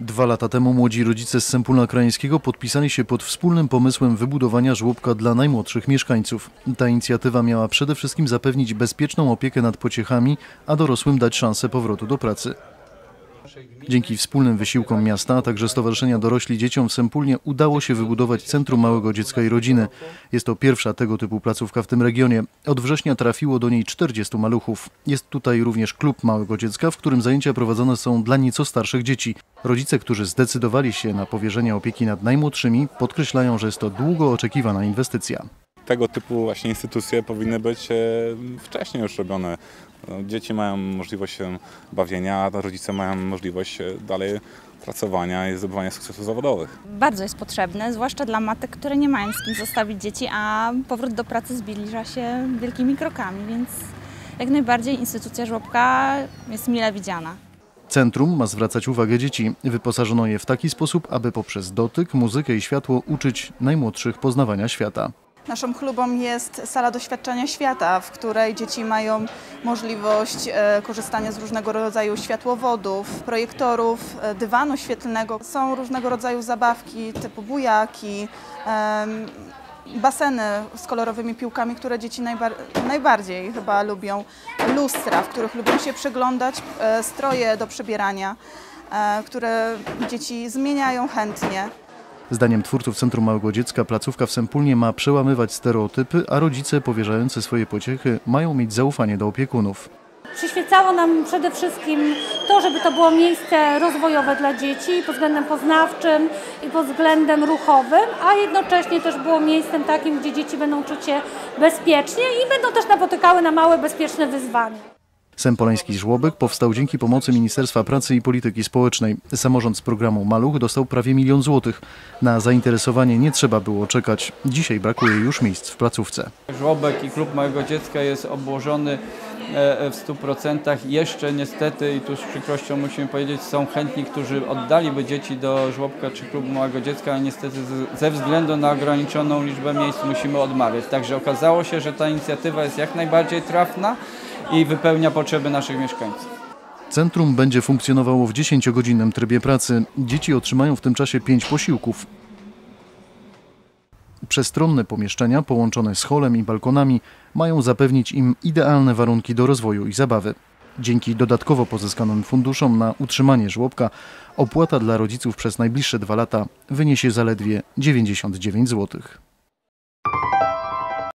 Dwa lata temu młodzi rodzice z Sępólna Krajeńskiego podpisali się pod wspólnym pomysłem wybudowania żłobka dla najmłodszych mieszkańców. Ta inicjatywa miała przede wszystkim zapewnić bezpieczną opiekę nad pociechami, a dorosłym dać szansę powrotu do pracy. Dzięki wspólnym wysiłkom miasta, a także Stowarzyszenia Dorośli Dzieciom w Sępólnie udało się wybudować Centrum Małego Dziecka i Rodziny. Jest to pierwsza tego typu placówka w tym regionie. Od września trafiło do niej 40 maluchów. Jest tutaj również klub Małego Dziecka, w którym zajęcia prowadzone są dla nieco starszych dzieci. Rodzice, którzy zdecydowali się na powierzenie opieki nad najmłodszymi, podkreślają, że jest to długo oczekiwana inwestycja. Tego typu właśnie instytucje powinny być e, wcześniej już robione. No, Dzieci mają możliwość e, bawienia, a rodzice mają możliwość e, dalej pracowania i zdobywania sukcesów zawodowych. bardzo jest potrzebne, zwłaszcza dla matek, które nie mają z kim zostawić dzieci, a powrót do pracy zbliża się wielkimi krokami, więc jak najbardziej instytucja żłobka jest mile widziana. Centrum ma zwracać uwagę dzieci. Wyposażono je w taki sposób, aby poprzez dotyk, muzykę i światło uczyć najmłodszych poznawania świata. Naszą chlubą jest sala doświadczenia świata, w której dzieci mają możliwość e, korzystania z różnego rodzaju światłowodów, projektorów, e, dywanu świetlnego. Są różnego rodzaju zabawki typu bujaki, baseny z kolorowymi piłkami, które dzieci najbar najbardziej chyba lubią, lustra, w których lubią się przeglądać, e, stroje do przebierania, które dzieci zmieniają chętnie. Zdaniem twórców Centrum Małego Dziecka placówka w Sępólnie ma przełamywać stereotypy, a rodzice powierzający swoje pociechy mają mieć zaufanie do opiekunów. Przyświecało nam przede wszystkim to, żeby to było miejsce rozwojowe dla dzieci pod względem poznawczym i pod względem ruchowym, a jednocześnie też było miejscem takim, gdzie dzieci będą czuć się bezpiecznie i będą też napotykały na małe, bezpieczne wyzwania. Sempoleński żłobek powstał dzięki pomocy Ministerstwa Pracy i Polityki Społecznej. Samorząd z programu Maluch dostał prawie milion złotych. Na zainteresowanie nie trzeba było czekać. Dzisiaj brakuje już miejsc w placówce. Żłobek i klub małego dziecka jest obłożony e, w 100%. Jeszcze niestety, i tu z przykrością musimy powiedzieć, są chętni, którzy oddaliby dzieci do żłobka czy klubu małego dziecka, a niestety ze względu na ograniczoną liczbę miejsc musimy odmawiać. Także okazało się, że ta inicjatywa jest jak najbardziej trafna i wypełnia potrzeby naszych mieszkańców. Centrum będzie funkcjonowało w 10-godzinnym trybie pracy. Dzieci otrzymają w tym czasie 5 posiłków. Przestronne pomieszczenia połączone z holem i balkonami mają zapewnić im idealne warunki do rozwoju i zabawy. Dzięki dodatkowo pozyskanym funduszom na utrzymanie żłobka opłata dla rodziców przez najbliższe dwa lata wyniesie zaledwie 99 złotych.